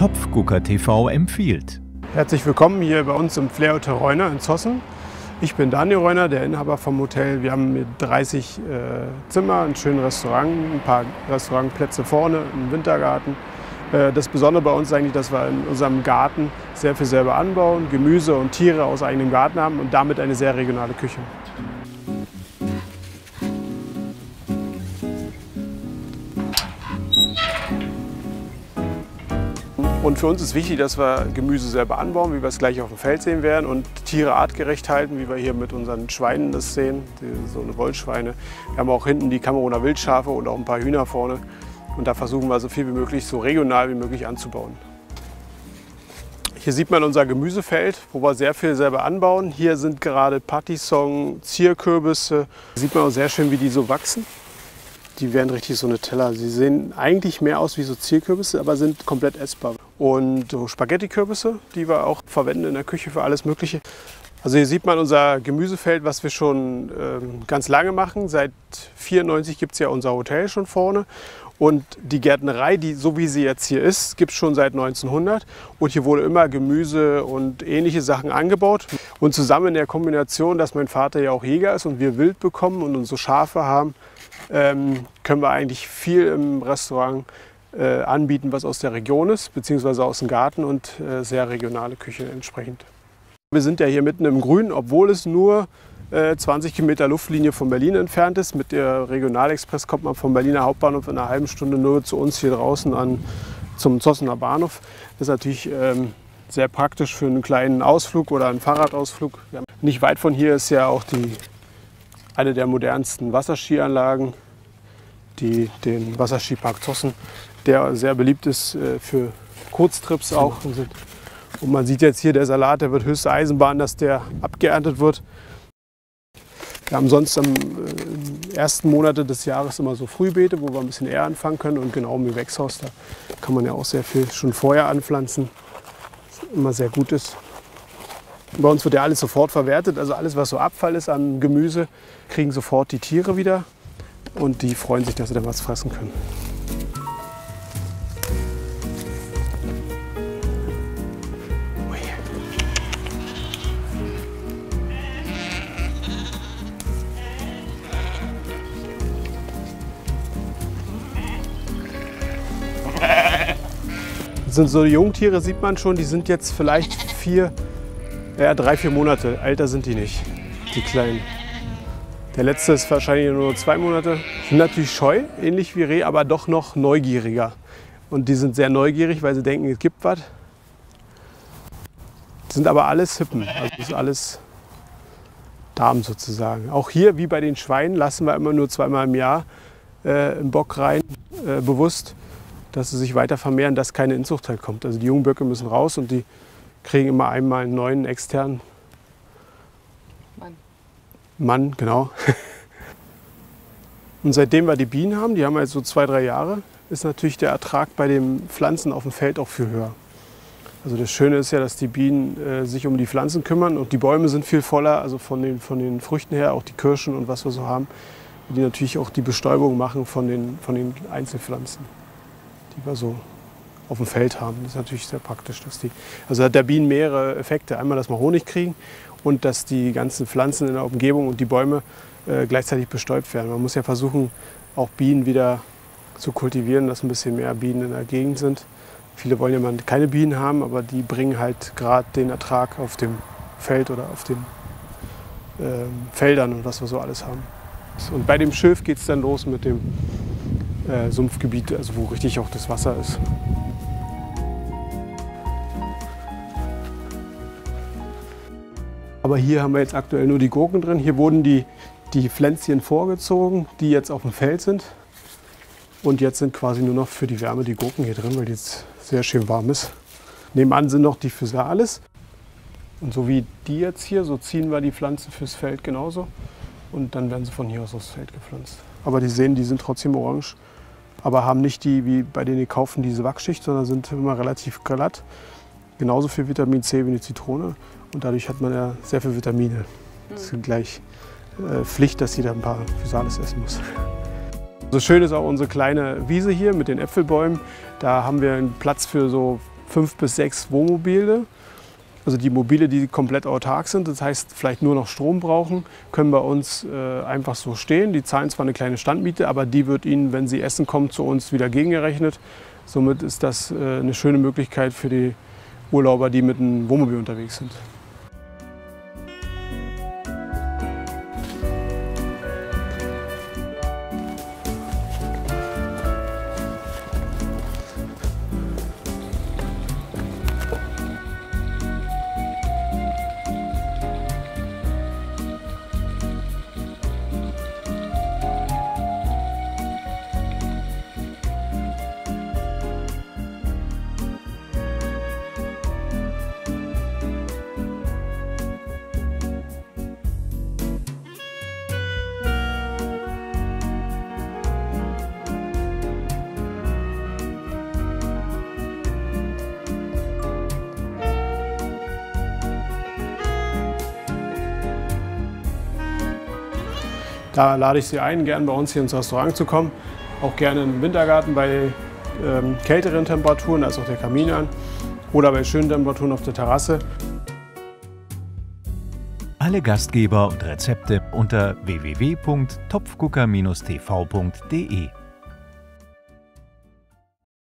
Topfgucker TV empfiehlt. Herzlich willkommen hier bei uns im Flair Hotel Reuner in Zossen. Ich bin Daniel Reuner, der Inhaber vom Hotel. Wir haben 30 äh, Zimmer, ein schönes Restaurant, ein paar Restaurantplätze vorne, einen Wintergarten. Äh, das Besondere bei uns ist eigentlich, dass wir in unserem Garten sehr viel selber anbauen, Gemüse und Tiere aus eigenem Garten haben und damit eine sehr regionale Küche. Und für uns ist wichtig, dass wir Gemüse selber anbauen, wie wir es gleich auf dem Feld sehen werden, und Tiere artgerecht halten, wie wir hier mit unseren Schweinen das sehen, die, so eine Wollschweine. Wir haben auch hinten die Kameruner Wildschafe und auch ein paar Hühner vorne. Und da versuchen wir so viel wie möglich, so regional wie möglich anzubauen. Hier sieht man unser Gemüsefeld, wo wir sehr viel selber anbauen. Hier sind gerade Patissong, Zierkürbisse. Da sieht man auch sehr schön, wie die so wachsen die werden richtig so eine Teller. Sie sehen eigentlich mehr aus wie so Zierkürbisse, aber sind komplett essbar. Und Spaghetti-Kürbisse, die wir auch verwenden in der Küche für alles Mögliche. Also hier sieht man unser Gemüsefeld, was wir schon ähm, ganz lange machen. Seit 1994 gibt es ja unser Hotel schon vorne. Und die Gärtnerei, die, so wie sie jetzt hier ist, gibt es schon seit 1900. Und hier wurde immer Gemüse und ähnliche Sachen angebaut. Und zusammen in der Kombination, dass mein Vater ja auch Jäger ist und wir Wild bekommen und unsere Schafe haben, ähm, können wir eigentlich viel im Restaurant äh, anbieten, was aus der Region ist, beziehungsweise aus dem Garten und äh, sehr regionale Küche entsprechend. Wir sind ja hier mitten im Grün, obwohl es nur äh, 20 Kilometer Luftlinie von Berlin entfernt ist. Mit der Regionalexpress kommt man vom Berliner Hauptbahnhof in einer halben Stunde nur zu uns hier draußen an, zum Zossener Bahnhof. Das ist natürlich ähm, sehr praktisch für einen kleinen Ausflug oder einen Fahrradausflug. Nicht weit von hier ist ja auch die eine der modernsten Wasserskianlagen, die, den Wasserskipark Zossen, der sehr beliebt ist äh, für Kurztrips auch. Und man sieht jetzt hier, der Salat, der wird höchste Eisenbahn, dass der abgeerntet wird. Wir haben sonst am äh, ersten Monate des Jahres immer so Frühbeete, wo wir ein bisschen eher anfangen können. Und genau im Gewächshaus, da kann man ja auch sehr viel schon vorher anpflanzen, was immer sehr gut ist. Bei uns wird ja alles sofort verwertet, also alles, was so Abfall ist an Gemüse, kriegen sofort die Tiere wieder und die freuen sich, dass sie dann was fressen können. Sind so Jungtiere, sieht man schon, die sind jetzt vielleicht vier, ja, drei, vier Monate. Älter sind die nicht, die Kleinen. Der letzte ist wahrscheinlich nur zwei Monate. Sind natürlich scheu, ähnlich wie Reh, aber doch noch neugieriger. Und die sind sehr neugierig, weil sie denken, es gibt was. Sind aber alles Hippen, also ist alles Damen sozusagen. Auch hier, wie bei den Schweinen, lassen wir immer nur zweimal im Jahr äh, im Bock rein, äh, bewusst, dass sie sich weiter vermehren, dass keine Inzucht halt kommt. Also die jungen Böcke müssen raus und die kriegen immer einmal einen neuen externen Mann. Mann, genau. Und seitdem wir die Bienen haben, die haben wir jetzt so zwei, drei Jahre, ist natürlich der Ertrag bei den Pflanzen auf dem Feld auch viel höher. Also das Schöne ist ja, dass die Bienen äh, sich um die Pflanzen kümmern und die Bäume sind viel voller, also von den, von den Früchten her, auch die Kirschen und was wir so haben, die natürlich auch die Bestäubung machen von den, von den Einzelpflanzen, die wir so auf dem Feld haben. Das ist natürlich sehr praktisch. Dass die, also hat der Bienen mehrere Effekte. Einmal, dass wir Honig kriegen und dass die ganzen Pflanzen in der Umgebung und die Bäume äh, gleichzeitig bestäubt werden. Man muss ja versuchen, auch Bienen wieder zu kultivieren, dass ein bisschen mehr Bienen in der Gegend sind. Viele wollen ja mal keine Bienen haben, aber die bringen halt gerade den Ertrag auf dem Feld oder auf den äh, Feldern und was wir so alles haben. Und bei dem Schilf geht es dann los mit dem äh, Sumpfgebiet, also wo richtig auch das Wasser ist. Aber hier haben wir jetzt aktuell nur die Gurken drin. Hier wurden die, die Pflänzchen vorgezogen, die jetzt auf dem Feld sind. Und jetzt sind quasi nur noch für die Wärme die Gurken hier drin, weil die jetzt sehr schön warm ist. Nebenan sind noch die Physalis. Und so wie die jetzt hier, so ziehen wir die Pflanzen fürs Feld genauso. Und dann werden sie von hier aus aufs Feld gepflanzt. Aber die sehen, die sind trotzdem orange. Aber haben nicht die, wie bei den gekaufen, diese Wachschicht, sondern sind immer relativ glatt. Genauso viel Vitamin C wie eine Zitrone. Und dadurch hat man ja sehr viel Vitamine. Das ist gleich äh, Pflicht, dass jeder ein paar Physalis essen muss. So schön ist auch unsere kleine Wiese hier mit den Äpfelbäumen. Da haben wir einen Platz für so fünf bis sechs Wohnmobile. Also die Mobile, die komplett autark sind, das heißt vielleicht nur noch Strom brauchen, können bei uns äh, einfach so stehen. Die zahlen zwar eine kleine Standmiete, aber die wird ihnen, wenn sie essen kommen, zu uns wieder gegengerechnet. Somit ist das äh, eine schöne Möglichkeit für die Urlauber, die mit einem Wohnmobil unterwegs sind. Da lade ich Sie ein, gerne bei uns hier ins Restaurant zu kommen. Auch gerne im Wintergarten bei ähm, kälteren Temperaturen, als auch der Kamin an. Oder bei schönen Temperaturen auf der Terrasse. Alle Gastgeber und Rezepte unter www.topfgucker-tv.de